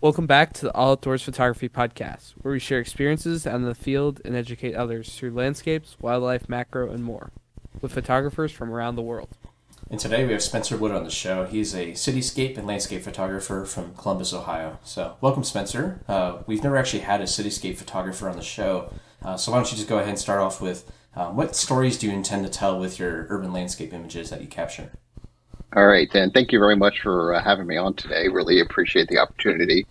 Welcome back to the All Outdoors Photography Podcast, where we share experiences on the field and educate others through landscapes, wildlife, macro, and more, with photographers from around the world. And today we have Spencer Wood on the show. He's a cityscape and landscape photographer from Columbus, Ohio. So, welcome, Spencer. Uh, we've never actually had a cityscape photographer on the show. Uh, so, why don't you just go ahead and start off with um, what stories do you intend to tell with your urban landscape images that you capture? All right, and thank you very much for uh, having me on today. Really appreciate the opportunity.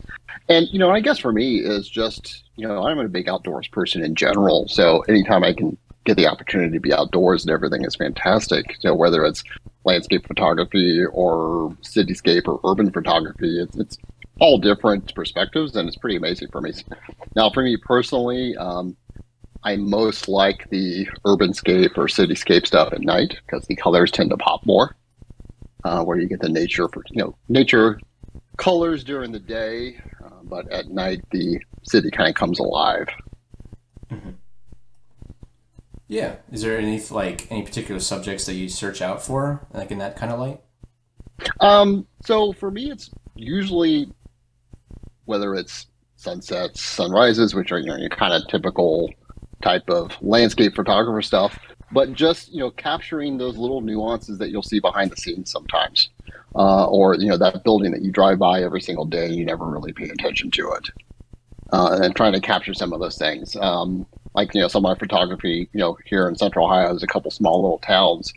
And you know, I guess for me is just you know I'm a big outdoors person in general. So anytime I can get the opportunity to be outdoors and everything is fantastic. So whether it's landscape photography or cityscape or urban photography, it's, it's all different perspectives, and it's pretty amazing for me. Now, for me personally, um, I most like the urbanscape or cityscape stuff at night because the colors tend to pop more uh, where you get the nature for you know nature colors during the day, uh, but at night the city kind of comes alive. Mm-hmm. Yeah. Is there any like any particular subjects that you search out for, like in that kind of light? Um. So for me, it's usually whether it's sunsets, sunrises, which are you know your kind of typical type of landscape photographer stuff, but just you know capturing those little nuances that you'll see behind the scenes sometimes uh, or you know that building that you drive by every single day and you never really pay attention to it uh, and trying to capture some of those things. Um, like you know some of my photography you know here in central ohio is a couple small little towns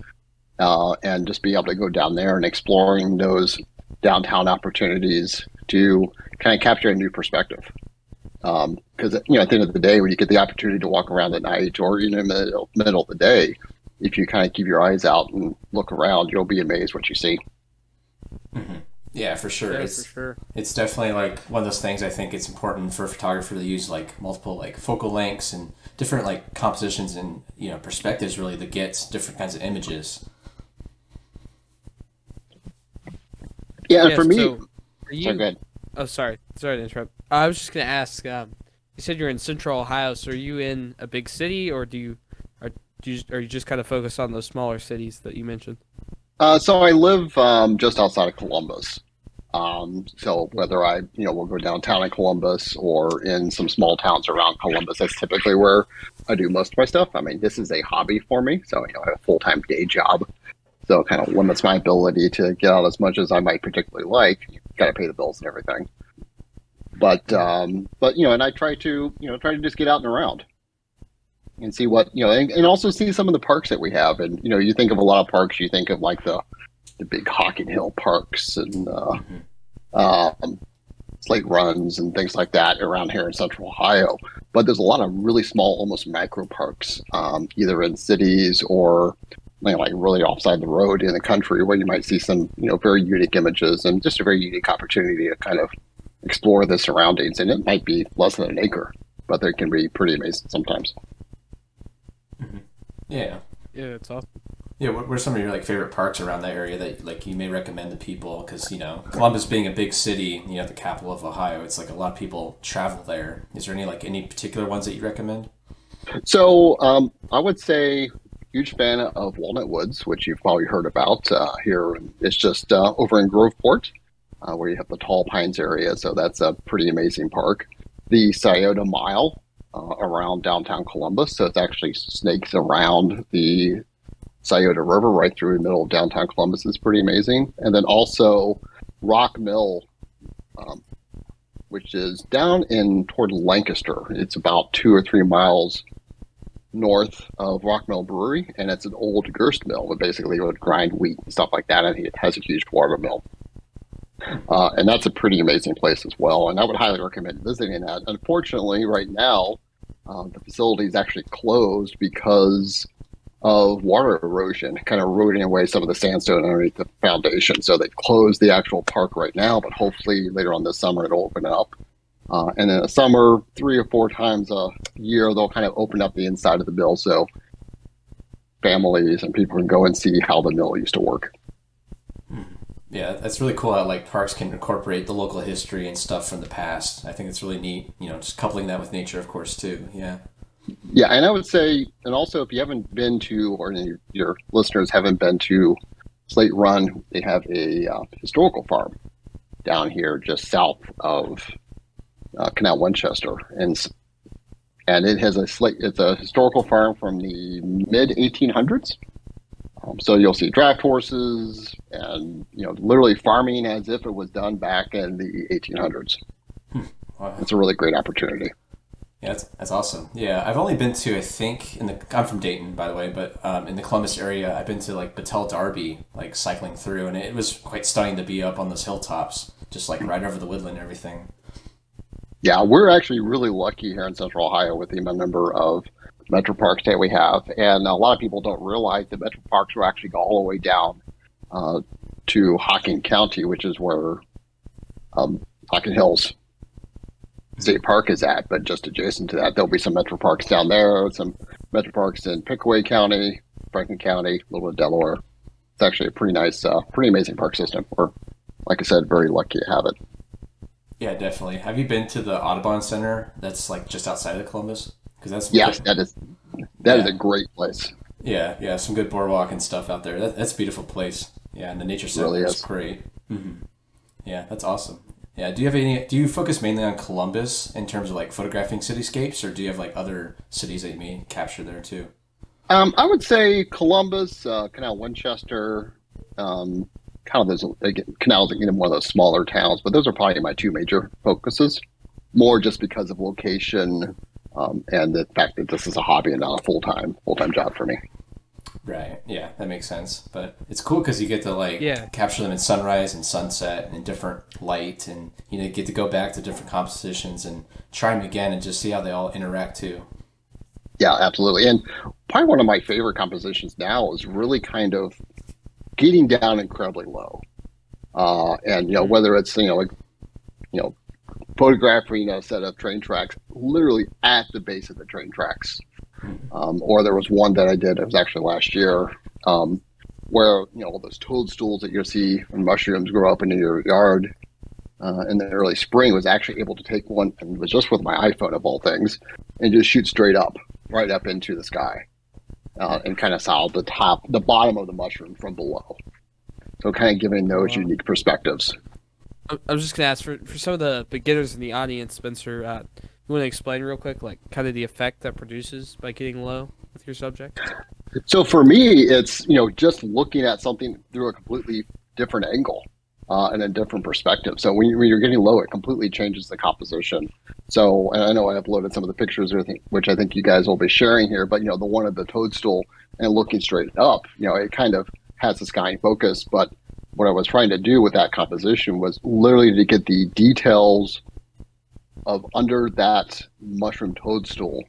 uh, and just be able to go down there and exploring those downtown opportunities to kind of capture a new perspective because um, you know at the end of the day when you get the opportunity to walk around at night or you know in the middle, middle of the day if you kind of keep your eyes out and look around you'll be amazed what you see mm-hmm. yeah for sure Yeah, it's for sure. it's definitely like one of those things i think it's important for a photographer to use like multiple like focal lengths and different like compositions and you know perspectives really that gets different kinds of images yeah, and Yeah, for me so Are you? sorry, go ahead. Oh, sorry. Sorry to interrupt. I was just gonna ask. Um, you said you're in Central Ohio, so are you in a big city, or do you, are do you, are you just kind of focused on those smaller cities that you mentioned? Uh, so I live um, just outside of Columbus. Um, so whether I, you know, will go downtown in Columbus or in some small towns around Columbus, that's typically where I do most of my stuff. I mean, this is a hobby for me, so you know, I have a full time day job, so it kind of limits my ability to get out as much as I might particularly like. Got to pay the bills and everything. But um, but you know, and I try to you know try to just get out and around and see what you know, and, and also see some of the parks that we have. And you know, you think of a lot of parks, you think of like the the big Hocking Hill parks and uh, um, slate runs and things like that around here in Central Ohio. But there's a lot of really small, almost micro parks, um, either in cities or you know, like really offside the road in the country, where you might see some you know very unique images and just a very unique opportunity to kind of explore the surroundings. And it might be less than an acre, but they can be pretty amazing sometimes. yeah Yeah, it's awesome. yeah what, what are some of your like favorite parks around that area that like you may recommend to people because you know columbus being a big city you know the capital of ohio it's like a lot of people travel there is there any like any particular ones that you recommend So um, I would say huge fan of Walnut Woods, which you've probably heard about uh, here. It's just uh, over in Groveport, uh, where you have the Tall Pines area. So that's a pretty amazing park. The Scioto Mile uh, around downtown Columbus. So it's actually snakes around the Scioto River right through the middle of downtown Columbus. is pretty amazing. And then also Rock Mill. Um, which is down in toward Lancaster. It's about two or three miles north of Rockmill Brewery, and it's an old grist mill that basically would grind wheat and stuff like that, and it has a huge water mill. Uh, and that's a pretty amazing place as well, and I would highly recommend visiting that. Unfortunately, right now, uh, the facility is actually closed because of water erosion, kind of eroding away some of the sandstone underneath the foundation. So they've closed the actual park right now, but hopefully later on this summer it'll open up. Uh, and in the summer, three or four times a year, they'll kind of open up the inside of the mill so families and people can go and see how the mill used to work. Yeah, that's really cool how like parks can incorporate the local history and stuff from the past. I think it's really neat. You know, just coupling that with nature, of course, too. Yeah. Yeah, and I would say, and also if you haven't been to, or any of your listeners haven't been to Slate Run, they have a uh, historical farm down here just south of uh, Canal Winchester, and and it has a slight, it's a historical farm from the mid 1800s. Um, so you'll see draft horses and you know literally farming as if it was done back in the 1800s. Hmm. Wow. It's a really great opportunity. Yeah, that's, that's awesome. Yeah, I've only been to I think in the I'm from Dayton by the way, but um, in the Columbus area, I've been to like Battelle Darby, like cycling through, and it was quite stunning to be up on those hilltops, just like right over the woodland and everything. Yeah, we're actually really lucky here in Central Ohio with the number of metro parks that we have, and a lot of people don't realize that metro parks will actually go all the way down uh, to Hocking County, which is where um, Hocking Hills State Park is at, but just adjacent to that, there'll be some metro parks down there, some metro parks in Pickaway County, Franklin County, a little bit of Delaware. It's actually a pretty nice, uh, pretty amazing park system. We're, like I said, very lucky to have it. Yeah, definitely. Have you been to the Audubon Center? That's like just outside of Columbus. Because that's yes, that is that yeah. is a great place. Yeah, yeah, some good boardwalk and stuff out there. That, that's a beautiful place. Yeah, and the nature center really is. is great. Mm-hmm. Yeah, that's awesome. Yeah. Do you have any? Do you focus mainly on Columbus in terms of like photographing cityscapes, or do you have like other cities that you may capture there too? Um, I would say Columbus, uh, Canal Winchester, um, kind of those like, canals in one of those smaller towns, but those are probably my two major focuses. More just because of location um, and the fact that this is a hobby and not a full time full time job for me. Right. Yeah, that makes sense. But it's cool because you get to like yeah. capture them in sunrise and sunset and in different light, and you know get to go back to different compositions and try them again and just see how they all interact too. Yeah, absolutely. And probably one of my favorite compositions now is really kind of getting down incredibly low. Uh, and you know whether it's you know like you know photographing a set of train tracks literally at the base of the train tracks. Um, or there was one that I did, it was actually last year, um, where, you know, all those toadstools that you see when mushrooms grow up in your yard uh, in the early spring was actually able to take one and it was just with my iPhone of all things and just shoot straight up, right up into the sky uh, and kind of saw the top, the bottom of the mushroom from below. So kind of giving those wow. unique perspectives. I was just gonna ask for for some of the beginners in the audience, Spencer. Uh, you want to explain real quick, like kind of the effect that produces by getting low with your subject? So for me, it's you know just looking at something through a completely different angle uh, and a different perspective. So when, you, you're getting low, it completely changes the composition. So I know I uploaded some of the pictures, which I think you guys will be sharing here. But you know the one of the toadstool and looking straight up, you know, it kind of has the sky in focus. But what I was trying to do with that composition was literally to get the details of under that mushroom toadstool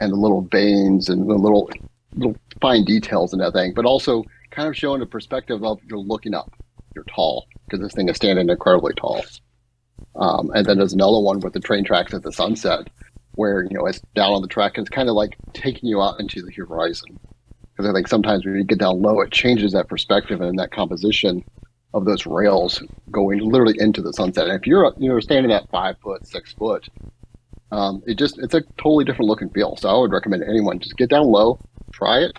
and the little veins and the little little fine details and that thing, but also kind of showing the perspective of you're looking up, you're tall because this thing is standing incredibly tall. Um, and then there's another one with the train tracks at the sunset, where you know it's down on the track and it's kind of like taking you out into the horizon. Because I think sometimes when you get down low, it changes that perspective and that composition of those rails going literally into the sunset. And if you're you know standing at five foot, six foot, um, it just it's a totally different look and feel. So I would recommend anyone just get down low, try it.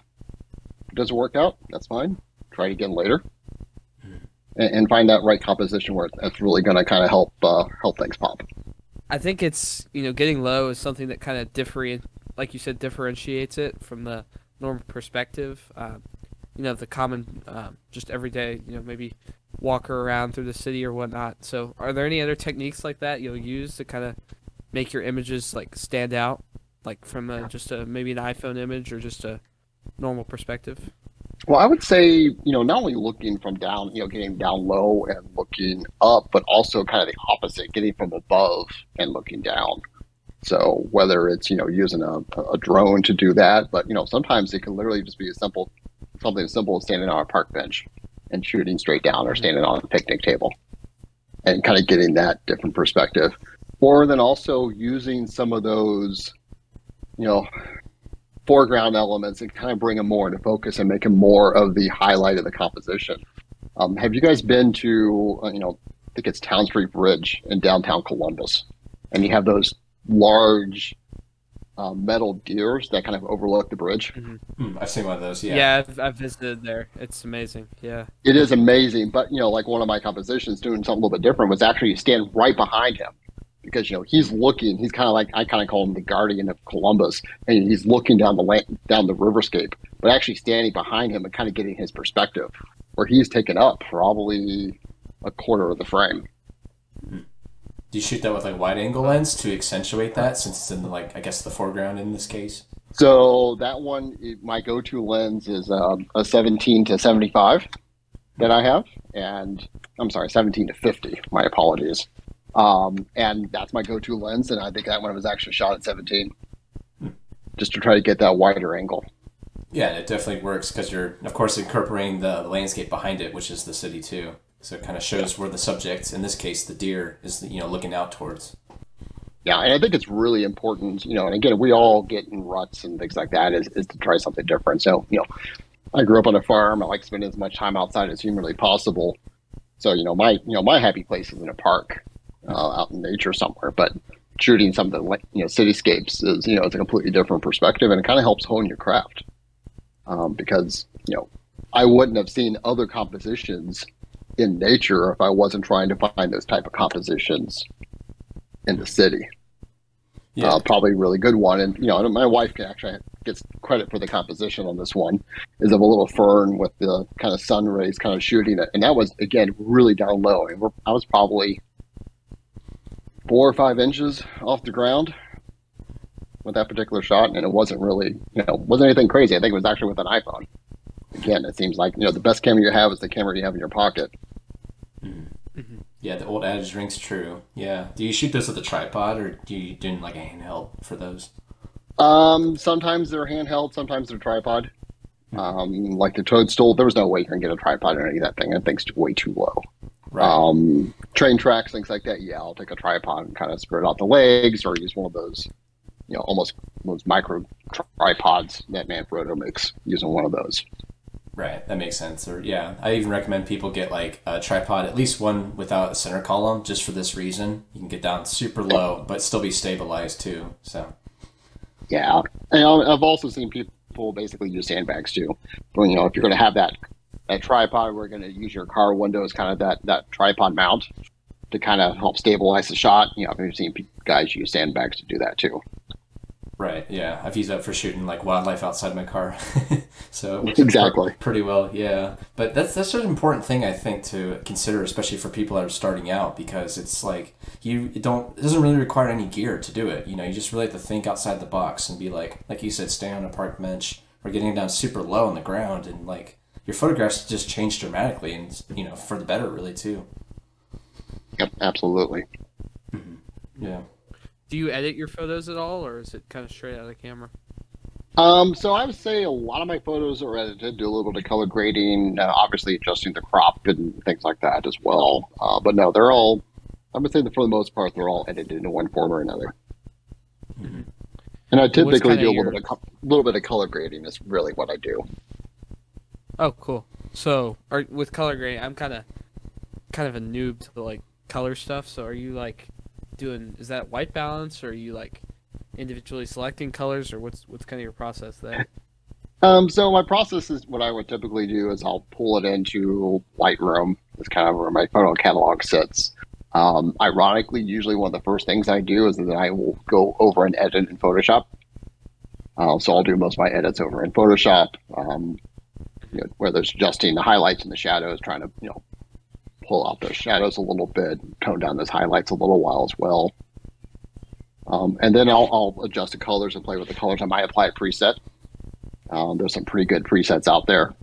If it doesn't work out, that's fine. Try it again later, and, and find that right composition where it's really going to kind of help uh, help things pop. I think it's you know getting low is something that kind of different, like you said, differentiates it from the normal perspective. Um, you know the common, um, just everyday, you know maybe walker around through the city or whatnot. So, are there any other techniques like that you'll use to kind of make your images like stand out, like from a, just a maybe an iPhone image or just a normal perspective? Well, I would say you know not only looking from down, you know, getting down low and looking up, but also kind of the opposite, getting from above and looking down. So whether it's you know using a, a drone to do that, but you know sometimes it can literally just be a simple something as simple as standing on a park bench and shooting straight down or standing on a picnic table and kind of getting that different perspective. Or then also using some of those, you know, foreground elements and kind of bring them more into focus and make them more of the highlight of the composition. Um, have you guys been to, uh, you know, I think it's Town Street Bridge in downtown Columbus, and you have those large uh, metal deers that kind of overlook the bridge. Hmm, I've seen one of those. Yeah. Yeah, I've, I've visited there. It's amazing. Yeah. It is amazing, but you know, like one of my compositions doing something a little bit different was actually stand right behind him because you know he's looking. He's kind of like I kind of call him the guardian of Columbus, and he's looking down the land, down the riverscape, but actually standing behind him and kind of getting his perspective, where he's taken up probably a quarter of the frame. Do you shoot that with like wide angle lens to accentuate that, since it's in the like I guess the foreground in this case? So that one, my go-to lens is um, a 17 to 75 that I have, and I'm sorry, 17 to 50. My apologies. Um, and that's my go-to lens, and I think that one was actually shot at 17, just to try to get that wider angle. Yeah, it definitely works because you're, of course, incorporating the, the landscape behind it, which is the city too. So it kind of shows where the subject, in this case, the deer, is you know looking out towards. Yeah, and I think it's really important, you know, and again, we all get in ruts and things like that, is, is to try something different. So, you know, I grew up on a farm. I like spending as much time outside as humanly possible. So, you know, my, you know, my happy place is in a park, uh, out in nature somewhere, but shooting something like, you know, cityscapes is, you know, it's a completely different perspective and it kind of helps hone your craft. Um, because, you know, I wouldn't have seen other compositions in nature if I wasn't trying to find those type of compositions in the city. Yeah, Uh, probably a really good one, and you know, my wife can actually gets credit for the composition on this one. Is of a little fern with the kind of sun rays kind of shooting it, and that was again really down low. And we're, I was probably four or five inches off the ground with that particular shot, and it wasn't really, you know, wasn't anything crazy. I think it was actually with an iPhone. Again, it seems like you know the best camera you have is the camera you have in your pocket. yeah, the old adage rings true. Yeah. Do you shoot those with a tripod, or do you do like a handheld for those? Um, sometimes they're handheld, sometimes they're tripod. Um, like the toadstool, there was no way you can get a tripod of that thing. That thing's way too low. Right. Um, train tracks, things like that. Yeah, I'll take a tripod and kind of spread out the legs, or use one of those, you know, almost those micro tripods that Manfrotto makes. Using one of those. Right, that makes sense. Or yeah, I even recommend people get like a tripod, at least one without a center column, just for this reason. You can get down super low, but still be stabilized too. So Yeah, and I've also seen people basically use sandbags too. But you know, if you're going to have that that tripod, we're going to use your car window as kind of that that tripod mount to kind of help stabilize the shot. You know, I've seen guys use sandbags to do that too. right, yeah, I've used that for shooting like wildlife outside my car. so Exactly. pretty well. Yeah, but that's that's an important thing I think to consider, especially for people that are starting out, because it's like you don't it doesn't really require any gear to do it. You know, you just really have to think outside the box and be like, like you said, stay on a park bench or getting down super low on the ground, and like your photographs just change dramatically, and you know, for the better, really too. Yep, absolutely. Yeah. Do you edit your photos at all, or is it kind of straight out of the camera? Um, so I would say a lot of my photos are edited, do a little bit of color grading, uh, obviously adjusting the crop and things like that as well. Uh, but no, they're all. I would say that for the most part, they're all edited in one form or another. And I typically do a your- bit, of, co- little bit of color grading. Is really what I do. Oh, cool. So, are, with color grading, I'm kind of, kind of a noob to the like color stuff. So, are you like doing? Is that white balance, or are you like individually selecting colors, or what's what's kind of your process there? Um, so my process is what I would typically do is I'll pull it into Lightroom. It's kind of where my photo catalog sits. Um, ironically, usually one of the first things I do is that I will go over and edit in Photoshop. Uh, so I'll do most of my edits over in Photoshop, um, you know, where there's adjusting the highlights and the shadows, trying to you know pull out those shadows a little bit, tone down those highlights a little while as well. Um, and then I'll, I'll adjust the colors and play with the colors. I might apply a preset. Um, there's some pretty good presets out there.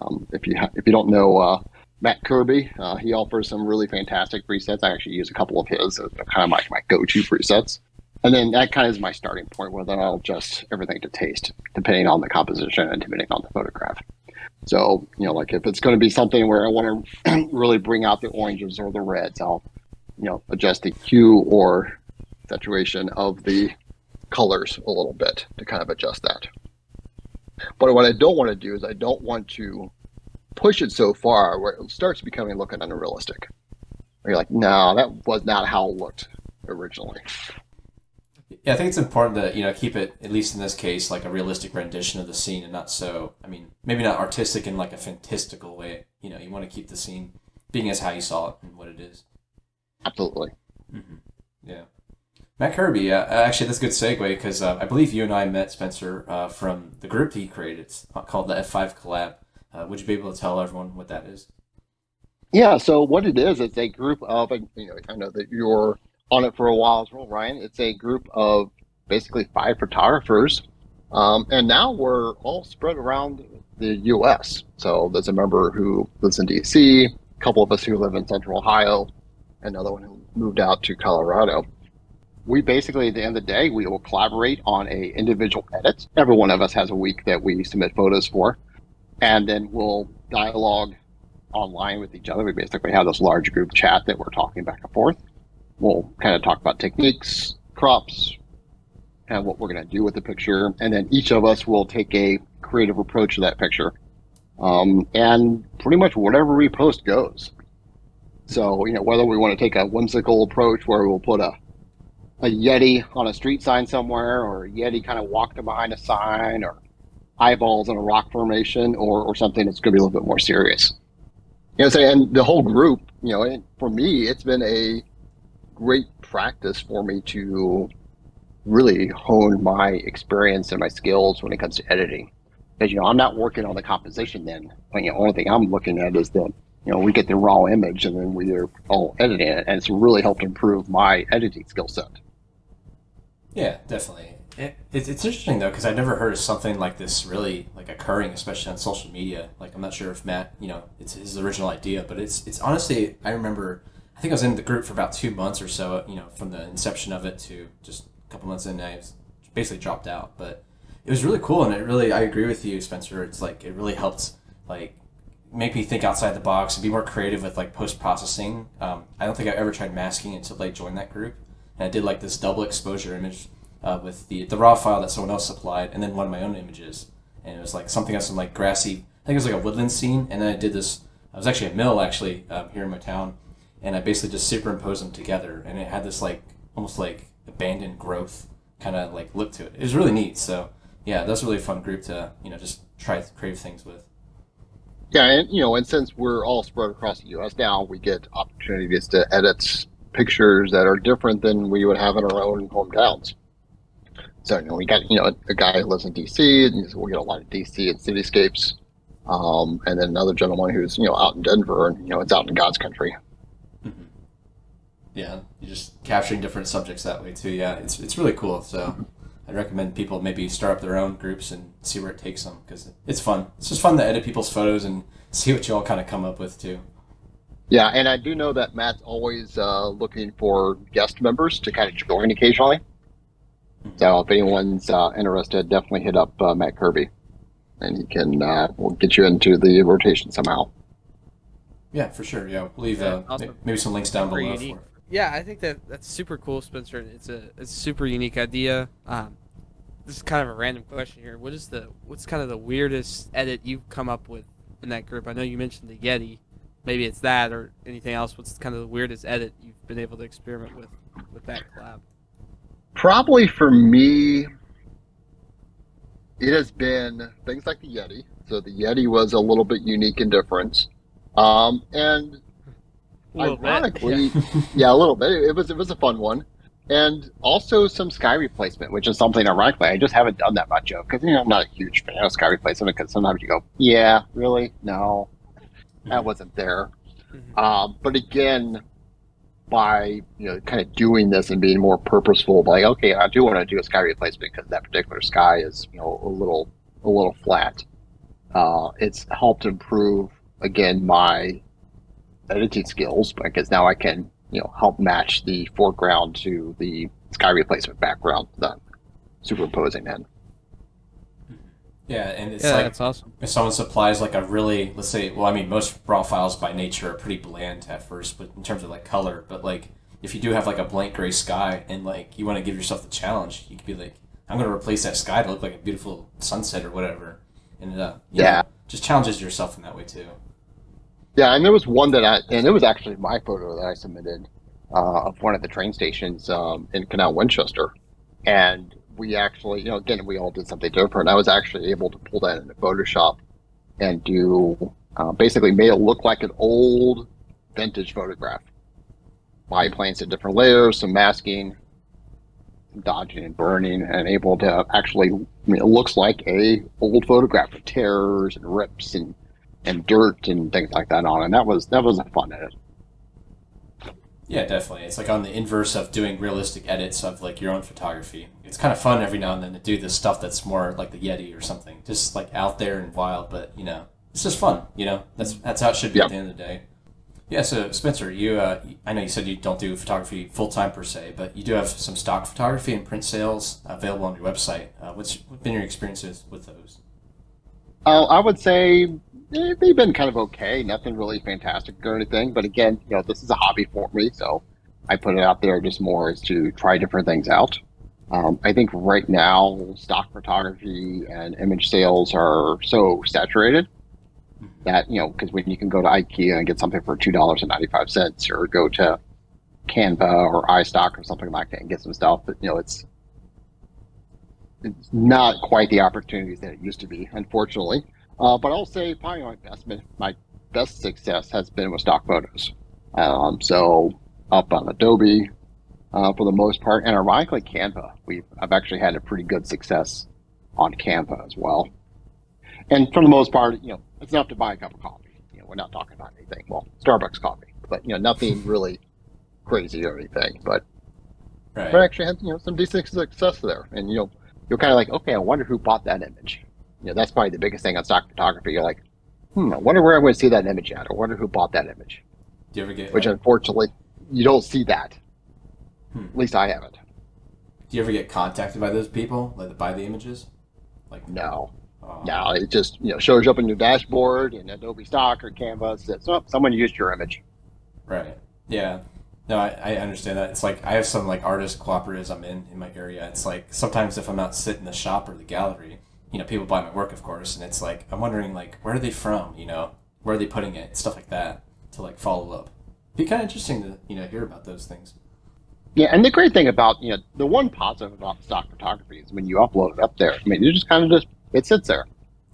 Um, if you ha- if you don't know uh, Matt Kirby, uh, he offers some really fantastic presets. I actually use a couple of his. They're kind of like my go-to presets. And then that kind of is my starting point where then I'll adjust everything to taste, depending on the composition and depending on the photograph. So, you know, like if it's going to be something where I want to really bring out the oranges or the reds, I'll, you know, adjust the hue or saturation of the colors a little bit to kind of adjust that. But what I don't want to do is I don't want to push it so far where it starts becoming looking unrealistic. Where you're like, no, that was not how it looked originally. Yeah, I think it's important to you know keep it at least in this case like a realistic rendition of the scene and not so. I mean, maybe not artistic in like a fantastical way. You know, you want to keep the scene being as how you saw it and what it is. Absolutely. Mm-hmm. Yeah. Matt Kirby, uh, actually, that's a good segue because uh, I believe you and I met Spencer uh, from the group that he created. It's called the F5 Collab. Uh, would you be able to tell everyone what that is? Yeah, so what it is, it's a group of, you know, I know that you're on it for a while as well, Ryan. It's a group of basically five photographers. Um, and now we're all spread around the U.S. So there's a member who lives in D.C., a couple of us who live in Central Ohio, another one who moved out to Colorado. We basically, at the end of the day, we will collaborate on a individual edit. Every one of us has a week that we submit photos for, and then we'll dialogue online with each other. We basically have this large group chat that we're talking back and forth. We'll kind of talk about techniques, crops, and what we're going to do with the picture. And then each of us will take a creative approach to that picture. Um, and pretty much whatever we post goes. So, you know, whether we want to take a whimsical approach where we'll put a, a Yeti on a street sign somewhere, or a Yeti kind of walking behind a sign, or eyeballs in a rock formation, or, or something that's going to be a little bit more serious. You know, so, and the whole group, you know, for me, it's been a great practice for me to really hone my experience and my skills when it comes to editing. Because, you know, I'm not working on the composition then. You know, only thing I'm looking at is the, you know, we get the raw image and then we're all editing it. And it's really helped improve my editing skill set. Yeah, definitely. It, it's, it's interesting though because I've never heard of something like this really like occurring, especially on social media. Like I'm not sure if Matt, you know, it's his original idea, but it's it's honestly I remember I think I was in the group for about two months or so, you know, from the inception of it to just a couple months in, I basically dropped out. But it was really cool, and it really I agree with you, Spencer. It's like it really helped like make me think outside the box and be more creative with like post processing. Um, I don't think I ever tried masking until I joined that group, and I did like this double exposure image uh, with the the raw file that someone else supplied, and then one of my own images, and it was like something else in like grassy. I think it was like a woodland scene, and then I did this. I was actually a mill actually um, here in my town, and I basically just superimposed them together, and it had this like almost like abandoned growth kind of like look to it. It was really neat. So yeah, that's a really fun group to you know just try creative things with. Yeah, and you know, and since we're all spread across the U.S. now, we get opportunities to edit pictures that are different than we would have in our own hometowns. So you know, we got you know a guy who lives in D.C. and we get a lot of D.C. and cityscapes, um, and then another gentleman who's you know out in Denver and you know it's out in God's country. Yeah, you're just capturing different subjects that way too. Yeah, it's it's really cool. So I'd recommend people maybe start up their own groups and see where it takes them because it's fun. It's just fun to edit people's photos and see what you all kind of come up with too. Yeah, and I do know that Matt's always uh, looking for guest members to kind of join occasionally. Mm-hmm. So if anyone's uh, interested, definitely hit up uh, Matt Kirby, and he can uh, we'll get you into the rotation somehow. Yeah, for sure. Yeah, we'll leave yeah, uh, maybe some links down below. Yeah, I think that that's super cool, Spencer. It's a it's a super unique idea. Um, this is kind of a random question here. What is the what's kind of the weirdest edit you've come up with in that group? I know you mentioned the Yeti. Maybe it's that or anything else. What's kind of the weirdest edit you've been able to experiment with with that collab? Probably for me, it has been things like the Yeti. So the Yeti was a little bit unique and different. Um, and ironically, yeah. yeah. a little bit. It was it was a fun one, and also some sky replacement, which is something ironically I just haven't done that much of because you know I'm not a huge fan of sky replacement because sometimes you go, yeah, really, no, that mm-hmm. wasn't there. Mm-hmm. Um, but again, by you know kind of doing this and being more purposeful, like okay, I do want to do a sky replacement because that particular sky is you know a little a little flat. Uh, it's helped improve again my editing skills because now I can you know help match the foreground to the sky replacement background that I'm superimposing in. Yeah, and it's yeah, like that's awesome. if someone supplies like a really let's say well I mean most raw files by nature are pretty bland at first, but in terms of like color, but like if you do have like a blank gray sky and like you want to give yourself the challenge, you could be like I'm going to replace that sky to look like a beautiful sunset or whatever, and uh, yeah, know, just challenges yourself in that way too. Yeah, and there was one that I, and it was actually my photo that I submitted uh, of one of the train stations um, in Canal Winchester. and we actually, you know, again, we all did something different. I was actually able to pull that into Photoshop and do uh, basically made it look like an old vintage photograph. Biplanes at different layers, some masking, dodging and burning, and able to actually, I mean, it looks like a old photograph with tears and rips and and dirt and things like that on, and that was that was a fun edit. Yeah, definitely. It's like on the inverse of doing realistic edits of like your own photography. It's kind of fun every now and then to do this stuff that's more like the Yeti or something, just like out there and wild. But you know, it's just fun. You know, that's that's how it should be Yep. at the end of the day. Yeah. So Spencer, you, uh, I know you said you don't do photography full time per se, but you do have some stock photography and print sales available on your website. Uh, what's what's been your experiences with those? Uh, I would say they've been kind of okay. Nothing really fantastic or anything. But again, you know, this is a hobby for me, so I put it out there just more as to try different things out. Um, I think right now, stock photography and image sales are so saturated that you know, because when you can go to IKEA and get something for two dollars and ninety five cents, or go to Canva or iStock or something like that and get some stuff, but you know, it's it's not quite the opportunities that it used to be, unfortunately. Uh, but I'll say probably my best my best success has been with stock photos. Um, so up on Adobe uh, for the most part, and ironically Canva. We I've actually had a pretty good success on Canva as well. And for the most part, you know, it's enough to buy a cup of coffee. You know, we're not talking about anything. Well, Starbucks coffee, but you know, nothing really crazy or anything. But Right. we actually had you know some decent success there, and you know you're kind of like, okay, I wonder who bought that image. You know, that's probably the biggest thing on stock photography. You're like, hmm, I wonder where I'm going to see that image at, or wonder who bought that image. Do you ever get Which like, unfortunately, you don't see that. Hmm. At least I haven't. do you ever get contacted by those people like that buy the images? Like No, oh, no, it just you know shows up in your dashboard in Adobe Stock or Canva. Says, oh, someone used your image. Right. Yeah. No, I, I understand that. It's like I have some like artist cooperatives I'm in in my area. It's like sometimes if I'm not sitting in the shop or the gallery, you know, people buy my work, of course, and it's like I'm wondering like where are they from? You know, where are they putting it? Stuff like that to like follow up. Be kind of interesting to you know hear about those things. Yeah, and the great thing about you know the one positive about stock photography is when you upload it up there. I mean, you just kind of just it sits there,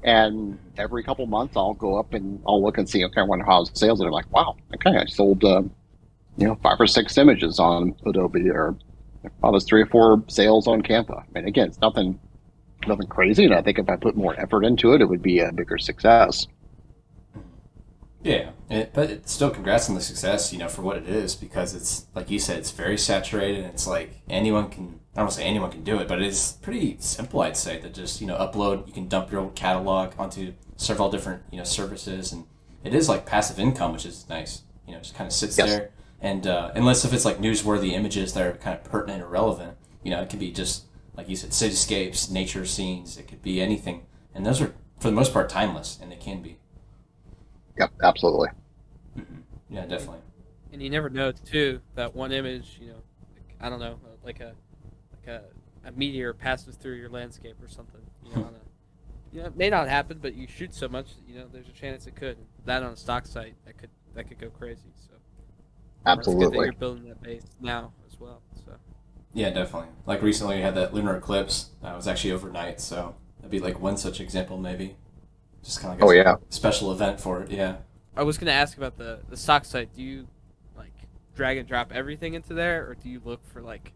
and every couple months I'll go up and I'll look and see okay, I wonder how sales. And I'm like, wow, okay, I sold uh, you know five or six images on Adobe, or well, there's three or four sales on Canva. I mean, again, it's nothing nothing crazy, and I think if I put more effort into it, it would be a bigger success. Yeah, it, but it's still congrats on the success, you know, for what it is because it's like you said, it's very saturated. And it's like anyone can. I don't want to say anyone can do it, but it's pretty simple, I'd say, to just you know upload. You can dump your old catalog onto several different you know services, and it is like passive income, which is nice. You know, just kind of sits Yes. there, and uh, unless if it's like newsworthy images that are kind of pertinent or relevant, you know, it can be just like you said, cityscapes, nature scenes. It could be anything, and those are for the most part timeless, and they can be. Yep, absolutely. Mm-hmm. Yeah, definitely. And you never know too that one image, you know, like, I don't know, like a like a, a meteor passes through your landscape or something. You know, on a, you know, it may not happen, but you shoot so much, you know, there's a chance it could. That on a stock site, that could that could go crazy. So It's good that Absolutely. you're building that base now as well. So Yeah, definitely. Like recently, we had that lunar eclipse. Uh, it was actually overnight, so that'd be like one such example, maybe. Just kind of Oh like a yeah. special event for it. Yeah. I was gonna ask about the the stock site. Do you like drag and drop everything into there, or do you look for like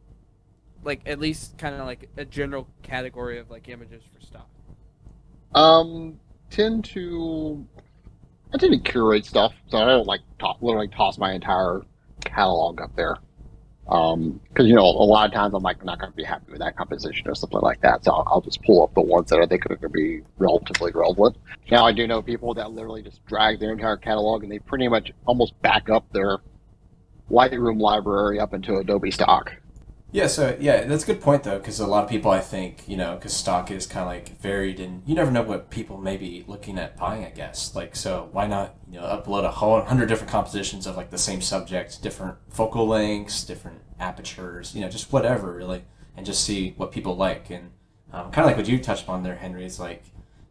like at least kind of like a general category of like images for stock? Um, tend to I tend to curate stuff, so I don't like to- literally toss my entire catalog up there. Um, because you know, a lot of times I'm like I'm not going to be happy with that composition or something like that, so I'll, I'll just pull up the ones that I think are going to be relatively relevant. Now, I do know people that literally just drag their entire catalog and they pretty much almost back up their Lightroom library up into Adobe Stock. Yeah. So yeah, that's a good point though, because a lot of people, I think, you know, because stock is kind of like varied, and you never know what people may be looking at buying. I guess. Like, so why not, you know, upload a whole hundred different compositions of like the same subject, different focal lengths, different apertures, you know, just whatever really, and just see what people like. And um, kind of like what you touched on there, Henry. Is like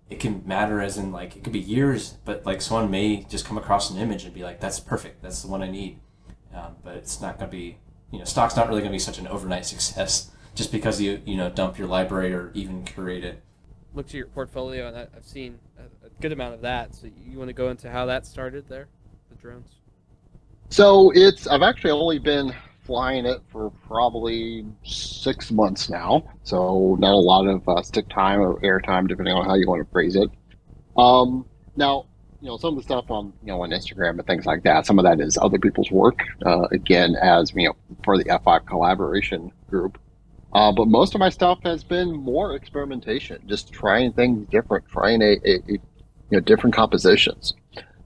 it can matter as in like it could be years, but like someone may just come across an image and be like, "That's perfect. That's the one I need." Um, but it's not to be, you know, stock's not really going to be such an overnight success. just because you you know dump your library or even curate it. Look to your portfolio, and I- I've seen a, a good amount of that. So you want to go into how that started there, the drones? So it's I've actually only been flying it for probably six months now. So not a lot of uh, stick time or air time, depending on how you want to phrase it. Um, now, you know, some of the stuff on you know on Instagram and things like that. Some of that is other people's work. Uh, again, as you know, for the F5 collaboration group. Uh, but most of my stuff has been more experimentation, just trying things different, trying a, a, a you know different compositions.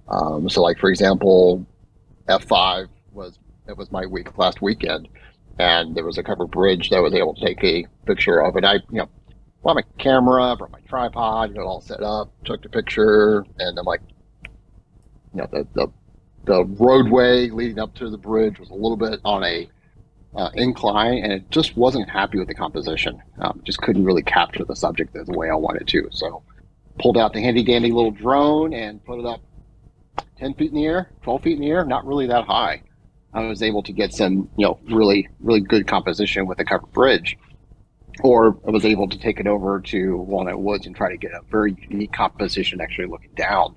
Um, so, like for example, F5 was it was my week last weekend, and there was a covered bridge that I was able to take a picture of it. I you know brought my camera, brought my tripod, got know, all set up, took the picture, and I'm like, you know, the the, the roadway leading up to the bridge was a little bit on a uh, incline, and it just wasn't happy with the composition. Um, just couldn't really capture the subject the way I wanted to. So pulled out the handy dandy little drone and put it up 10 feet in the air, 12 feet in the air, not really that high. I was able to get some, you know, really, really good composition with the covered bridge. Or I was able to take it over to Walnut Woods and try to get a very unique composition actually looking down,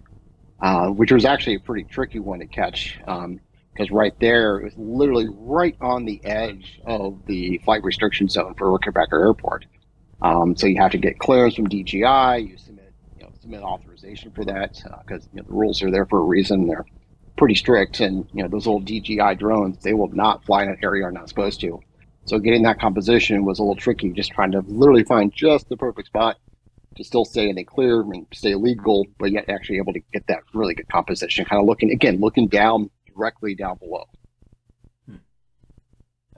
uh, which was actually a pretty tricky one to catch. Um, because right there it was literally right on the edge of the flight restriction zone for Rickenbacker Airport. Um, so you have to get clearance from DJI. You submit, you know, submit authorization for that because uh, you know, the rules are there for a reason. They're pretty strict, and you know those old DJI drones they will not fly in an area they're not supposed to. So getting that composition was a little tricky. Just trying to literally find just the perfect spot to still stay in a clear, and stay legal, but yet actually able to get that really good composition. Kind of looking again, looking down directly down below.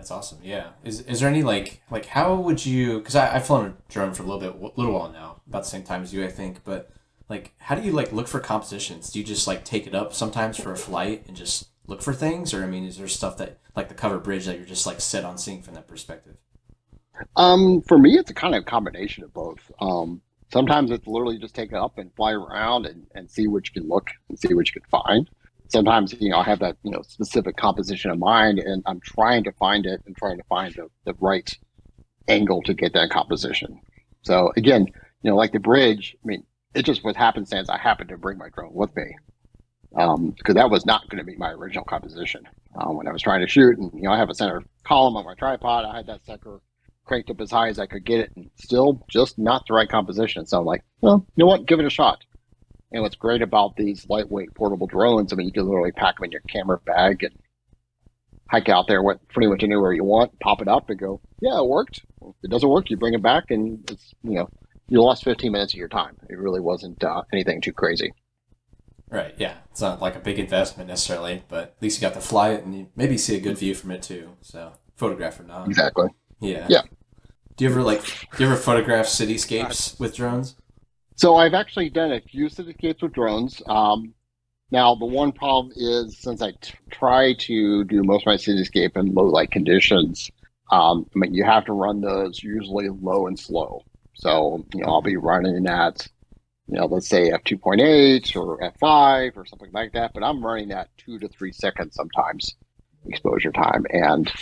That's awesome. Yeah. Is is there any like like how would you? Because I've flown a drone for a little bit, little while now, about the same time as you, I think. But like, how do you like look for compositions? Do you just like take it up sometimes for a flight and just look for things, or I mean, is there stuff that like the cover bridge that you're just like set on seeing from that perspective? Um, for me, it's a kind of combination of both. Um, sometimes it's literally just take it up and fly around and, and see what you can look and see what you can find sometimes you know I have that you know specific composition in mind, and I'm trying to find it and trying to find the, the right angle to get that composition. So again, you know, like the bridge, I mean, it just was happenstance. I happened to bring my drone with me because um, that was not going to be my original composition uh, when I was trying to shoot. And you know, I have a center column on my tripod. I had that sucker cranked up as high as I could get it, and still just not the right composition. So I'm like, well, you know what? Give it a shot. And what's great about these lightweight portable drones, I mean, you can literally pack them in your camera bag and hike out there with pretty much anywhere you want, pop it up and go, yeah, it worked. If it doesn't work, you bring it back and it's, you know, you lost 15 minutes of your time. It really wasn't uh, anything too crazy. Right. Yeah. It's not like a big investment necessarily, but at least you got to fly it and you maybe see a good view from it too. So photograph or not. Exactly. Yeah. Yeah. Do you ever like, do you ever photograph cityscapes with drones? So I've actually done a few cityscapes with drones. Um, now the one problem is since I try to do most of my cityscape in low light conditions, um, I mean you have to run those usually low and slow. So you know I'll be running at you know let's say f two point eight or f five or something like that, but I'm running at two to three seconds sometimes exposure time, and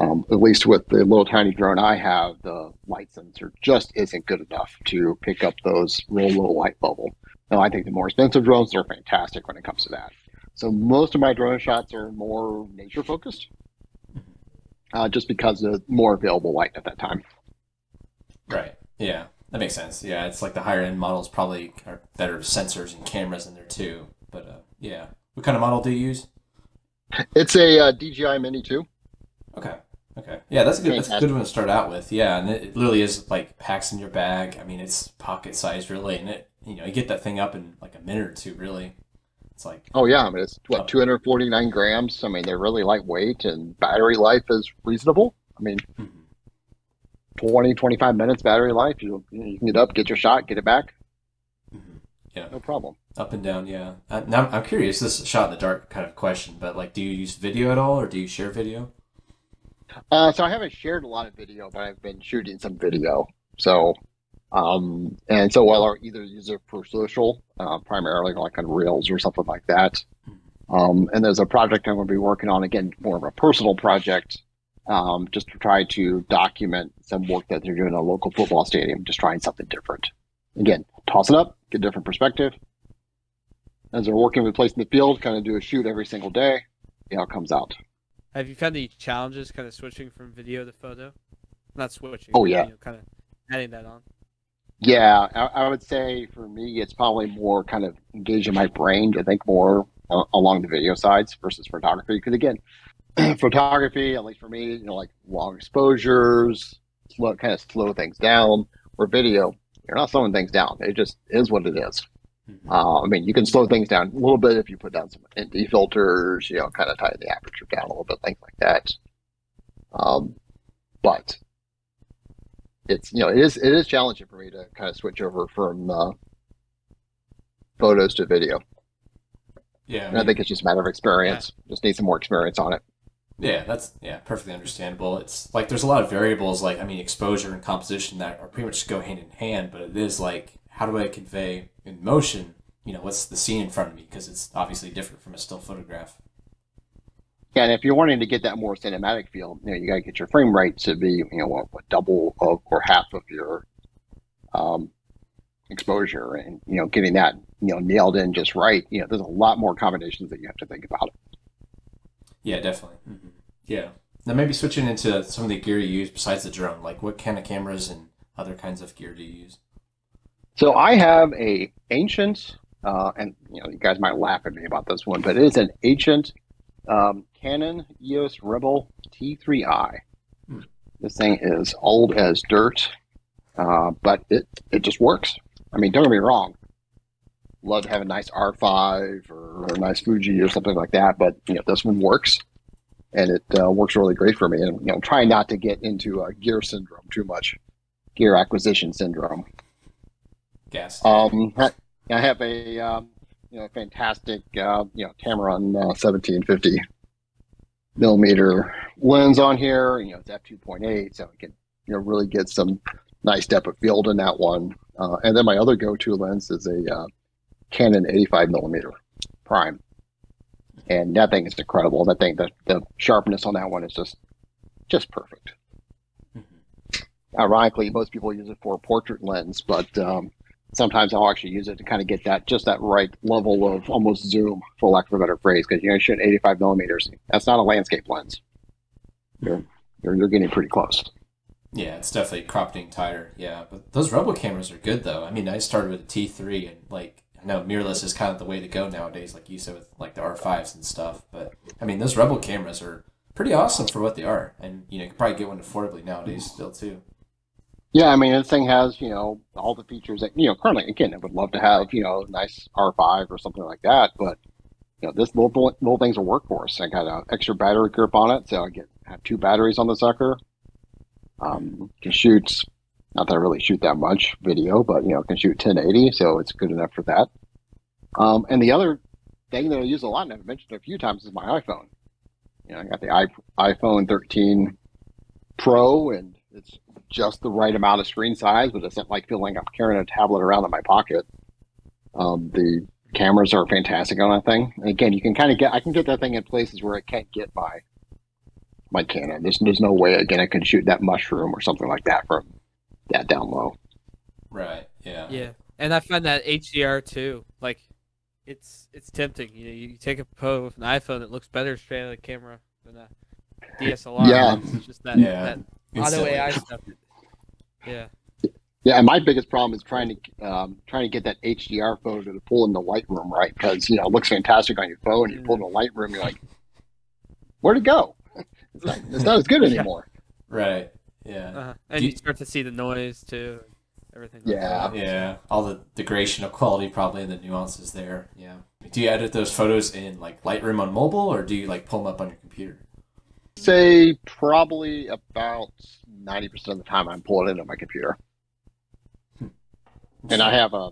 um, at least with the little tiny drone I have, the light sensor just isn't good enough to pick up those real low light bubble. Now, I think the more expensive drones are fantastic when it comes to that. So most of my drone shots are more nature focused, uh, just because of more available light at that time. Right. Yeah, that makes sense. Yeah, it's like the higher end models probably are better sensors and cameras in there too. But uh, yeah, what kind of model do you use? It's a uh, DJI Mini 2. Okay. Okay. Yeah, that's a good. That's a good one to start out with. Yeah, and it, literally is like packs in your bag. I mean, it's pocket sized really, and it you know you get that thing up in like a minute or two. Really, it's like. Oh yeah, I mean it's what 249 grams. I mean they're really lightweight, and battery life is reasonable. I mean, mm-hmm. 20 25 minutes battery life. You you can get up, get your shot, get it back. Mm-hmm. Yeah. No problem. Up and down, yeah. Uh, now I'm curious. This is a shot in the dark kind of question, but like, do you use video at all, or do you share video? Uh, so I haven't shared a lot of video, but I've been shooting some video. So, um, and so I'll either use it for social, uh, primarily like on Reels or something like that. Um, and there's a project I'm going to be working on again, more of a personal project um, just to try to document some work that they're doing in a local football stadium, just trying something different. Again, toss it up, get a different perspective. As they're working with a place in the field, kind of do a shoot every single day, see how it comes out. Have you found any challenges kind of switching from video to photo? Not switching. Oh, yeah. You know, kind of adding that on. Yeah, I, I would say for me, it's probably more kind of engaging my brain to think more uh, along the video sides versus photography. Because again, photography, at least for me, you know, like long exposures, slow, kind of slow things down. Or video, you're not slowing things down. It just is what it is. Mhm. Uh, I mean, you can slow things down a little bit if you put down some ND filters, you know, kind of tighten the aperture down a little bit, things like that. Um, but it's you know it is it is challenging for me to kind of switch over from uh, photos to video. Yeah, I And I think it's just a matter of experience. Just need some more experience on it. Yeah, that's yeah, perfectly understandable. It's like there's a lot of variables, like I mean, exposure and composition that are pretty much go hand in hand. But it is like, how do I convey in motion? You know, what's the scene in front of me? Because it's obviously different from a still photograph. Yeah, and if you're wanting to get that more cinematic feel, you know, you got to get your frame rate to be, you know, what, what double of, or half of your um, exposure, and you know, getting that, you know, nailed in just right. You know, there's a lot more combinations that you have to think about. Yeah, definitely. hmm Yeah. Now maybe switching into some of the gear you use besides the drone. Like, what kind of cameras and other kinds of gear do you use? So I have a ancient, uh, and you know, you guys might laugh at me about this one, but it is an ancient um, Canon EOS Rebel T3i. Hmm. This thing is old as dirt, uh, but it it just works. I mean, don't get me wrong. Love to have a nice R5 or a nice Fuji or something like that, but you know, this one works, and it uh, works really great for me. And you know, trying not to get into uh, gear syndrome too much, gear acquisition syndrome. Gas. Um, I I have a um, you know fantastic uh, you know Tamron uh, 1750 millimeter lens on here. You know it's f 2.8, so it can you know really get some nice depth of field in that one. Uh, and then my other go-to lens is a uh, Canon 85 millimeter prime, and that thing is incredible. That thing, the the sharpness on that one is just just perfect. Mhm. Ironically, most people use it for a portrait lens, but um, sometimes I'll actually use it to kind of get that just that right level of almost zoom, for lack of a better phrase, because you're going to shoot 85 millimeters. That's not a landscape lens. You're, you're you're getting pretty close. Yeah, it's definitely cropping tighter. Yeah, but those Rebel cameras are good though. I mean, I started with a T3, and like I know mirrorless is kind of the way to go nowadays, like you said with like the R5s and stuff. But I mean, those Rebel cameras are pretty awesome for what they are, and you know, you can probably get one affordably nowadays still too. Yeah, I mean, this thing has you know all the features that you know currently. Again, I would love to have you know a nice R5 or something like that, but you know this little little thing's a workhorse. I got an extra battery grip on it, so I get have two batteries on the sucker. Um, can shoot. Not that I really shoot that much video, but you know, can shoot 1080, so it's good enough for that. Um, and the other thing that I use a lot, and I've mentioned a few times, is my iPhone. You know, I got the iPhone 13 Pro, and it's just the right amount of screen size, but it's not like feeling I'm carrying a tablet around in my pocket. Um, the cameras are fantastic on that thing. And again, you can kind of get I can get that thing in places where I can't get my my Canon. There's there's no way again I can shoot that mushroom or something like that from that down low. Right. Yeah. Yeah, and I find that HDR too. Like, it's it's tempting. You know, you take a photo with an iPhone, it looks better straight out of the camera than a DSLR. Yeah. it's just that, Yeah. that auto Instantly. AI stuff. Yeah, Yeah, and my biggest problem is trying to um, trying to get that HDR photo to pull in the Lightroom right because you know it looks fantastic on your phone. You pull in the Lightroom, you're like, where'd it go? It's not, it's not as good Yeah. anymore. Right. Yeah. uh-huh. and you you- start to see the noise too, everything. Yeah. that. Yeah, all the degradation of quality probably and the nuances there. Yeah. Do you edit those photos in like Lightroom on mobile or do you like pull them up on your computer? Say probably about ninety percent of the time I'm pulling into my computer, and I have a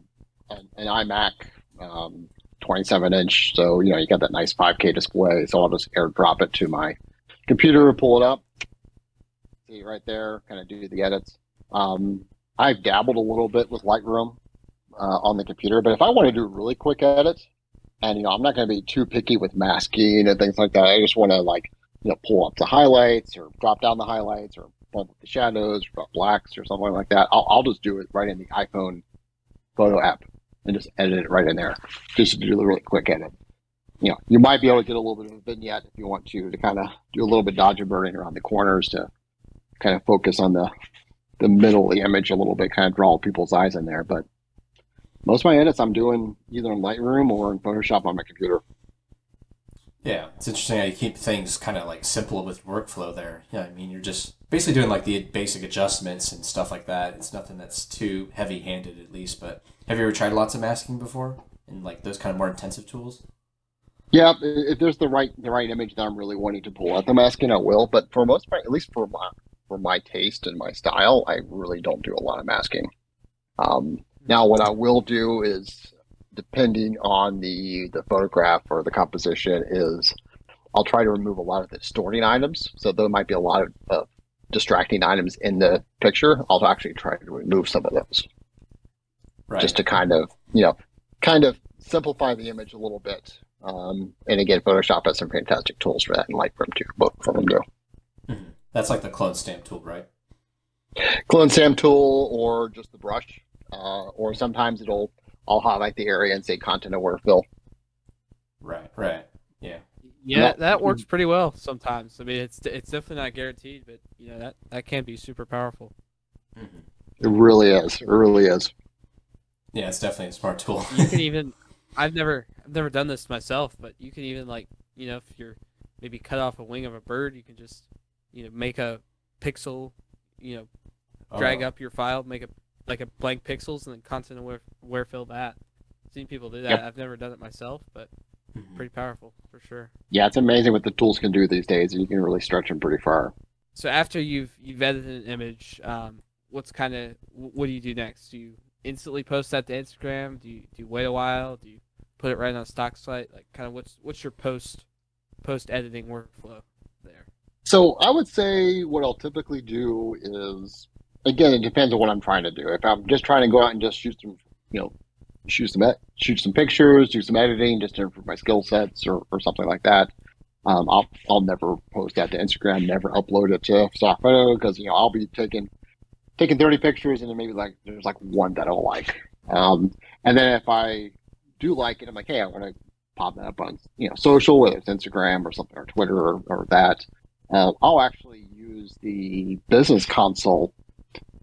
an, an iMac um, 27 inch, so you know you got that nice 5K display. So I'll just airdrop it to my computer, pull it up, see right there, kind of do the edits. Um, I've dabbled a little bit with Lightroom uh, on the computer, but if I want to do really quick edits, and you know I'm not going to be too picky with masking and things like that, I just want to like you know pull up the highlights or drop down the highlights or bump up the shadows or blacks or something like that. I'll, I'll just do it right in the iPhone photo app and just edit it right in there. Just to do a really quick edit. You know, you might be able to get a little bit of a vignette if you want to to kind of do a little bit dodge and burning around the corners to kind of focus on the the middle of the image a little bit, kind of draw people's eyes in there. But most of my edits I'm doing either in Lightroom or in Photoshop on my computer. Yeah, it's interesting how you keep things kind of like simple with workflow there. Yeah, I mean, you're just basically doing like the basic adjustments and stuff like that. It's nothing that's too heavy handed, at least. But have you ever tried lots of masking before and like those kind of more intensive tools? Yeah, if there's the right the right image that I'm really wanting to pull out the masking, I will. But for most part, at least for my for my taste and my style, I really don't do a lot of masking. Um, now, what I will do is depending on the the photograph or the composition is I'll try to remove a lot of the distorting items. So there might be a lot of uh, distracting items in the picture. I'll actually try to remove some of those, right. just to kind of you know, kind of simplify the image a little bit. Um, and again, Photoshop has some fantastic tools for that, and Lightroom too. Both of them do. Mm-hmm. That's like the clone stamp tool, right? Clone stamp tool, or just the brush, uh, or sometimes it'll I'll highlight the area and say content aware fill. Right, right. Yeah. Yeah, that works pretty well sometimes. I mean, it's it's definitely not guaranteed, but you know that that can be super powerful. Mm-hmm. It really is. It really is. Yeah, it's definitely a smart tool. you can even, I've never I've never done this myself, but you can even like you know if you're maybe cut off a wing of a bird, you can just you know make a pixel, you know, drag oh. up your file, make a like a blank pixels and then content aware, aware fill that. I've seen people do that. Yep. I've never done it myself, but mm-hmm. pretty powerful for sure. Yeah, it's amazing what the tools can do these days. And you can really stretch them pretty far. So after you've you've edited an image, um, what's kind of what do you do next? Do you instantly post that to Instagram? Do you do you wait a while? Do you put it right on a stock site? Like kind of what's what's your post post editing workflow there? So I would say what I'll typically do is again, it depends on what I'm trying to do. If I'm just trying to go out and just shoot some, you know, shoot some shoot some pictures, do some editing, just to improve my skill sets or, or something like that, um, I'll I'll never post that to Instagram, never upload it to stock photo because you know I'll be taking taking 30 pictures and then maybe like there's like one that I don't like. Um, and then if I do like it, I'm like, hey, I want to pop that up on you know social, whether it's Instagram or something or Twitter or, or that. Uh, I'll actually use the business console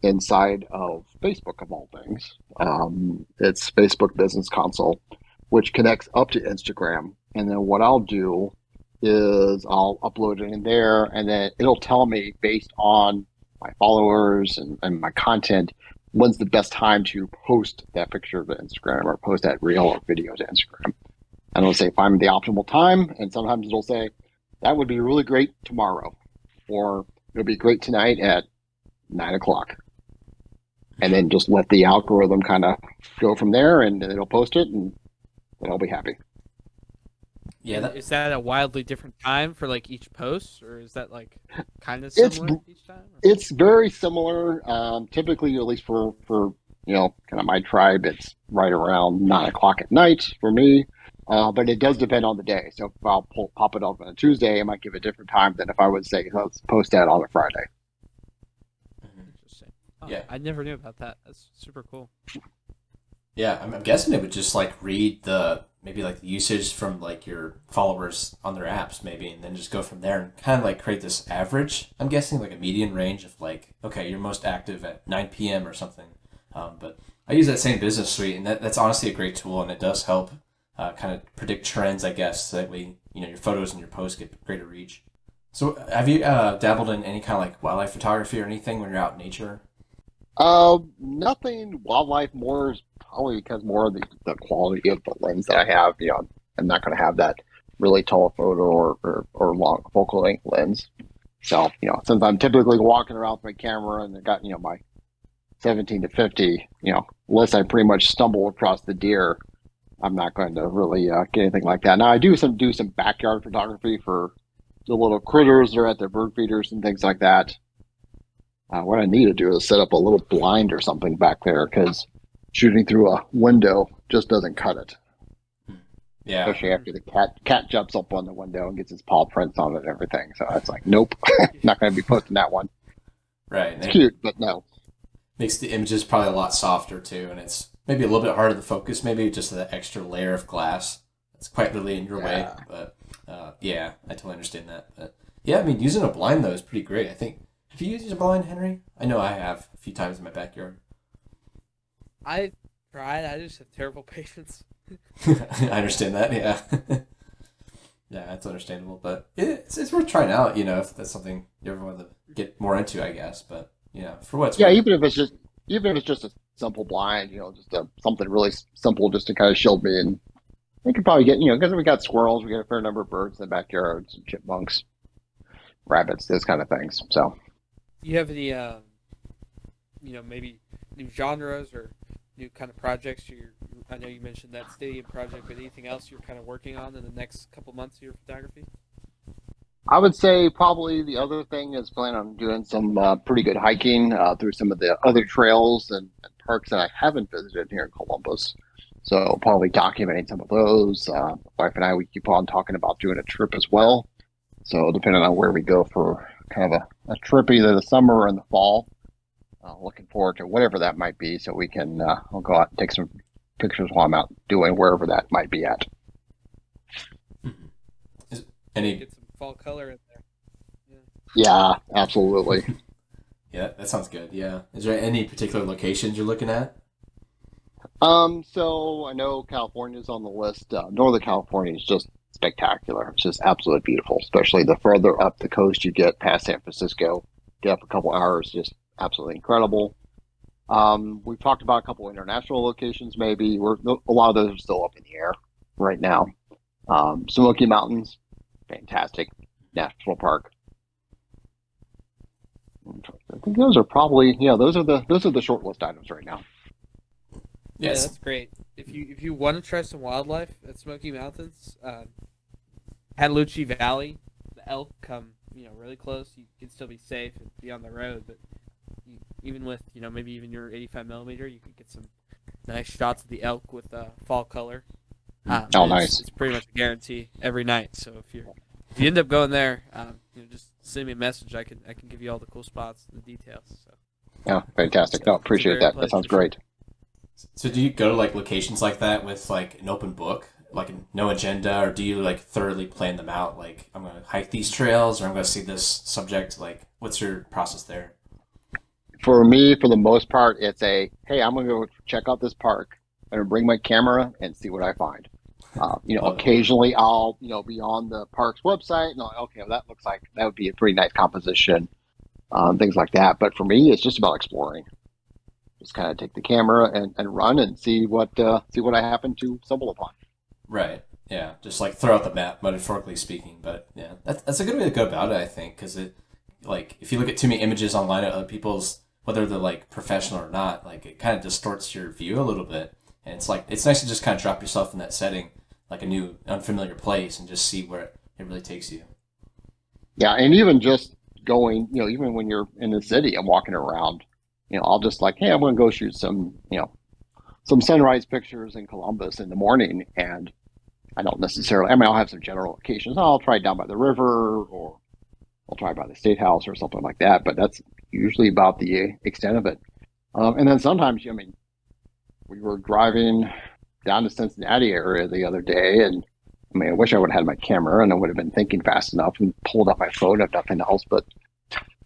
inside of Facebook, of all things. Um, it's Facebook Business Console, which connects up to Instagram. And then what I'll do is I'll upload it in there, and then it'll tell me based on my followers and, and my content when's the best time to post that picture to Instagram or post that reel or video to Instagram. And it'll say find the optimal time, and sometimes it'll say that would be really great tomorrow, or it'll be great tonight at nine o'clock and then just let the algorithm kind of go from there, and it'll post it, and then I'll be happy. Yeah, that... is that a wildly different time for like each post, or is that like kind of similar it's, each time? Or? It's very similar. Um, typically, at least for for you know, kind of my tribe, it's right around nine o'clock at night for me. Uh, but it does depend on the day. So if I'll pull, pop it up on a Tuesday, I might give a different time than if I would say let's post that on a Friday. Oh, yeah, I never knew about that. That's super cool. Yeah, I'm, I'm, guessing it would just like read the maybe like the usage from like your followers on their apps, maybe, and then just go from there and kind of like create this average. I'm guessing like a median range of like, okay, you're most active at 9 p.m. or something. Um, but I use that same business suite, and that, that's honestly a great tool, and it does help uh, kind of predict trends, I guess, so that way you know your photos and your posts get greater reach. So, have you uh, dabbled in any kind of like wildlife photography or anything when you're out in nature? Uh, nothing wildlife more is probably because more of the, the quality of the lens that I have. You know, I'm not going to have that really tall photo or, or, or long focal length lens. So, you know, since I'm typically walking around with my camera and I got, you know, my 17 to 50, you know, unless I pretty much stumble across the deer, I'm not going to really uh, get anything like that. Now, I do some do some backyard photography for the little critters that are at their bird feeders and things like that. Uh, what I need to do is set up a little blind or something back there because shooting through a window just doesn't cut it. Yeah. especially after the cat cat jumps up on the window and gets his paw prints on it and everything. So it's like, nope, not going to be posting that one. Right. It's it cute, but no. makes the images probably a lot softer too, and it's maybe a little bit harder to focus. Maybe just that extra layer of glass. that's quite literally in your way, but uh, yeah, I totally understand that. But yeah, I mean, using a blind though is pretty great. I think. Have you used a blind, Henry? I know I have a few times in my backyard. I tried. I just have terrible patience. I understand that. Yeah. yeah, that's understandable, but it's it's worth trying out. You know, if that's something you ever want to get more into, I guess. But you know, for what's Yeah, worth. even if it's just even if it's just a simple blind, you know, just a, something really simple just to kind of shield me, and we could probably get you know because we got squirrels, we got a fair number of birds in the backyard, some chipmunks, rabbits, those kind of things. So Do you have any, um, you know, maybe new genres or new kind of projects? You're, I know you mentioned that stadium project, but anything else you're kind of working on in the next couple months of your photography? I would say probably the other thing is plan on doing some uh, pretty good hiking uh, through some of the other trails and, and parks that I haven't visited here in Columbus. So probably documenting some of those. Uh, wife and I we keep on talking about doing a trip as well. So depending on where we go for kind of a, a trip, either the summer or in the fall. Uh, looking forward to whatever that might be, so we can uh, I'll go out and take some pictures while I'm out doing wherever that might be at. Any Get some fall color in there. Yeah, absolutely. yeah, that sounds good. Yeah. Is there any particular locations you're looking at? Um, so I know California's on the list. Uh, Northern California is just spectacular. It's just absolutely beautiful, especially the further up the coast you get past San Francisco. Get up a couple hours, just absolutely incredible. Um, we've talked about a couple international locations. Maybe we're a lot of those are still up in the air right now. Um, Smoky Mountains, fantastic national park. I think those are probably yeah. Those are the those are the short list items right now. Yeah, that's great. If you if you want to try some wildlife at Smoky Mountains, um, Cataloochee Valley, the elk come you know really close. You can still be safe and be on the road, but you, even with you know maybe even your 85 millimeter, you could get some nice shots of the elk with uh, fall color. Um, Oh, it's- nice. It's pretty much a guarantee every night. So if you if you end up going there, um, you know, just send me a message. I can I can give you all the cool spots and the details. So. Yeah, fantastic. No, appreciate that. That sounds great. So do you go to like locations like that with like an open book, like no agenda, or do you like thoroughly plan them out? Like I'm gonna hike these trails, or I'm gonna see this subject. Like, what's your process there? For me, for the most part, it's a hey, I'm gonna go check out this park. I'm gonna bring my camera and see what I find. Uh, you know, occasionally I'll you know be on the park's website and I'll, okay, well, that looks like that would be a pretty nice composition, um, things like that. But for me, it's just about exploring. Just kind of take the camera and, and run and see what uh, see what I happen to stumble upon. Right. Yeah. Just like throw out the map, metaphorically speaking. But yeah, that's that's a good way to go about it. I think because it, like, if you look at too many images online of other people's, whether they're like professional or not, like it kind of distorts your view a little bit. And it's like it's nice to just kind of drop yourself in that setting, like a new unfamiliar place, and just see where it, it really takes you. Yeah, and even just going, you know, even when you're in the city and walking around, you know, I'll just like, hey, I'm going to go shoot some, you know, some sunrise pictures in Columbus in the morning, and I don't necessarily. I mean, I'll have some general locations. I'll try down by the river, or I'll try by the state house, or something like that. But that's usually about the extent of it. Um, and then sometimes, I mean, we were driving down to Cincinnati area the other day, and I mean, I wish I would have had my camera and I would have been thinking fast enough and pulled up my phone if nothing else. But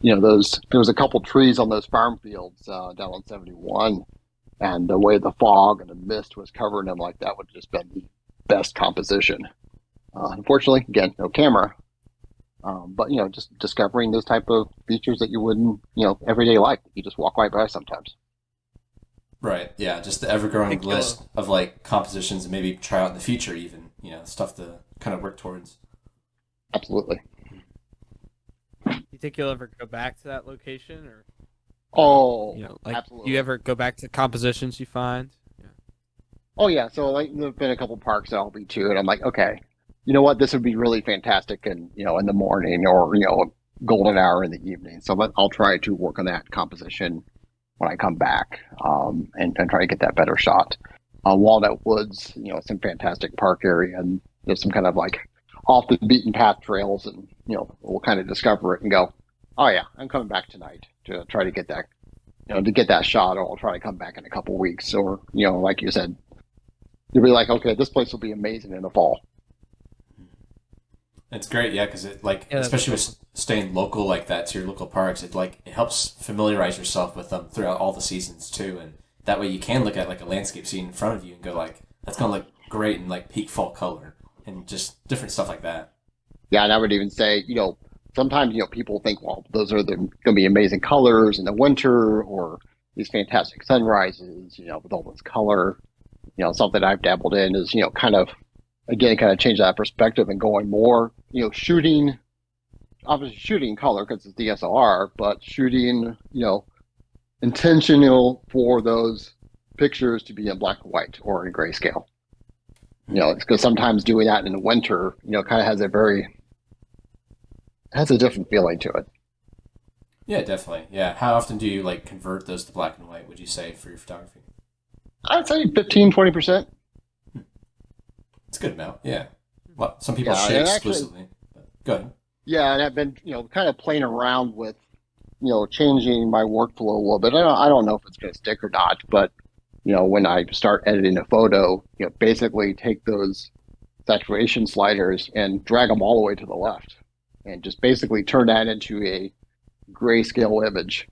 you know, those there was a couple trees on those farm fields uh, down on 71, and the way the fog and the mist was covering them, like that would have just been the best composition. Uh, unfortunately, again, no camera. Um, but you know, just discovering those type of features that you wouldn't, you know, everyday life. You just walk right by sometimes. Right. Yeah. Just the ever growing list of like compositions and maybe try out in the future, even you know stuff to kind of work towards. Absolutely. You think you'll ever go back to that location, or Oh, you know, like absolutely. you ever go back to compositions you find? Oh yeah, so like there've been a couple parks that I'll be to, and I'm like, okay, you know what, this would be really fantastic, and you know, in the morning or you know, a golden hour in the evening. So let, I'll try to work on that composition when I come back, um, and, and try to get that better shot. uh, Walnut Woods, you know, some fantastic park area, and there's some kind of like off the beaten path trails, and you know, we'll kind of discover it and go, oh yeah, I'm coming back tonight to try to get that, you know, to get that shot, or I'll try to come back in a couple weeks, or you know, like you said, you'll be like, okay, this place will be amazing in the fall. It's great, yeah, because it like Yeah, that's especially cool. with staying local like that to your local parks, it like it helps familiarize yourself with them throughout all the seasons too, and that way you can look at like a landscape scene in front of you and go like, that's gonna look great in like peak fall color and just different stuff like that. Yeah, and I would even say, you know, sometimes you know people think, well, those are the going to be amazing colors in the winter, or these fantastic sunrises, you know, with all this color. You know, something I've dabbled in is, you know, kind of again, kind of change that perspective and going more, you know, shooting, obviously shooting color because it's DSLR, but shooting, you know, intentional for those pictures to be in black and white or in grayscale. You know, because sometimes doing that in the winter, you know, kind of has a very has a different feeling to it. Yeah, definitely. Yeah, how often do you like convert those to black and white? Would you say for your photography? I'd say 15, 20%. It's a good amount. Yeah. Well, some people Yeah, shoot actually- exclusively. go ahead. Yeah, and I've been, you know, kind of playing around with, you know, changing my workflow a little bit. I don't, I don't know if it's going to stick or not, but, you know, when I start editing a photo, you know, basically take those saturation sliders and drag them all the way to the left and just basically turn that into a grayscale image.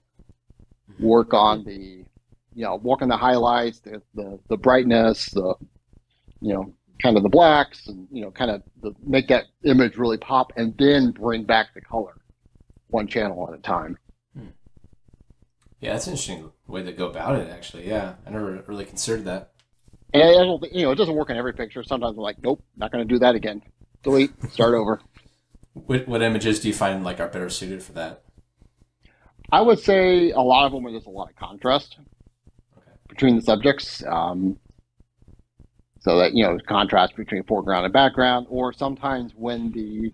Mm-hmm. Work on the, you know, work on the highlights, the, the, the brightness, the, you know, kind of the blacks and you know kind of the, make that image really pop and then bring back the color one channel at a time hmm. Yeah, that's an interesting way to go about it. Actually, yeah, I never really considered that. and I don't, think- you know it doesn't work in every picture sometimes i'm like nope not going to do that again delete start over What, what images do you find like are better suited for that? i would say a lot of them where there's a lot of contrast Okay. between the subjects um, so that you know contrast between foreground and background or sometimes when the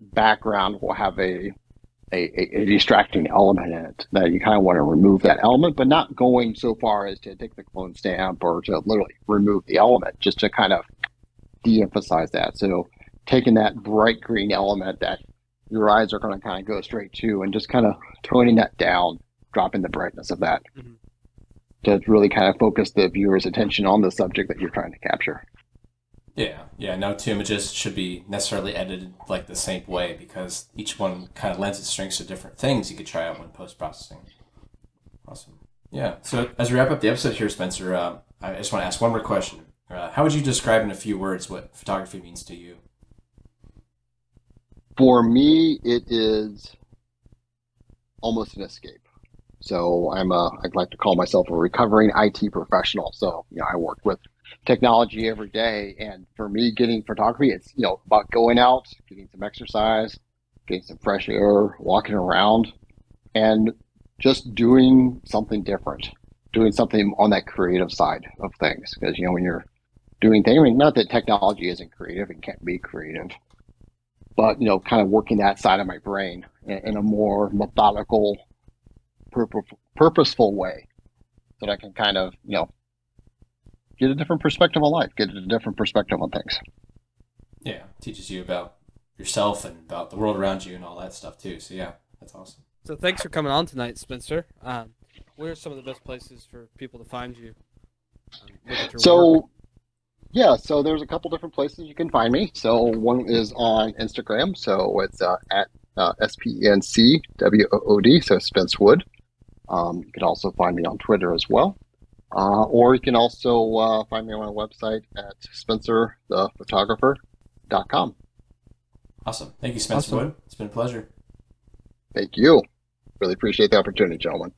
background will have a a, a, a distracting element in it that you kind of want to remove that element but not going so far as to take the clone stamp or to literally remove the element just to kind of de-emphasize that so taking that bright green element that your eyes are going to kind of go straight to and just kind of toning that down dropping the brightness of that Mhm. to really kind of focus the viewer's attention on the subject that you're trying to capture. Yeah, yeah. No two images should be necessarily edited like the same way because each one kind of lends its strengths to different things you could try out when post processing. Awesome. Yeah. So as we wrap up the episode here, Spencer, uh, I just want to ask one more question. Uh, how would you describe in a few words what photography means to you? For me, it is almost an escape. So I'm a, I'd like to call myself a recovering IT professional. So, you know, I work with technology every day. And for me, getting photography, it's, you know, about going out, getting some exercise, getting some fresh air, walking around, and just doing something different, doing something on that creative side of things. Because, you know, when you're doing things, I mean, not that technology isn't creative and can't be creative, but, you know, kind of working that side of my brain in, in a more methodical, purpo- purposeful way so that I can kind of, you know, get a different perspective on life, get a different perspective on things. Yeah, teaches you about yourself and about the world around you and all that stuff too. So yeah, that's awesome. So thanks for coming on tonight, Spencer. Um, where are some of the best places for people to find you? Um, look at your work? So, yeah, so there's a couple different places you can find me. So one is on Instagram, so it's uh, at uh, S P E N C W O O D, so Spence Wood. Um, you can also find me on Twitter as well, uh, or you can also uh, find me on my website at spencerthephotographer.com. Awesome. Thank you, Spencer Awesome. Wood. It's been a pleasure. Thank you. Really appreciate the opportunity, gentlemen.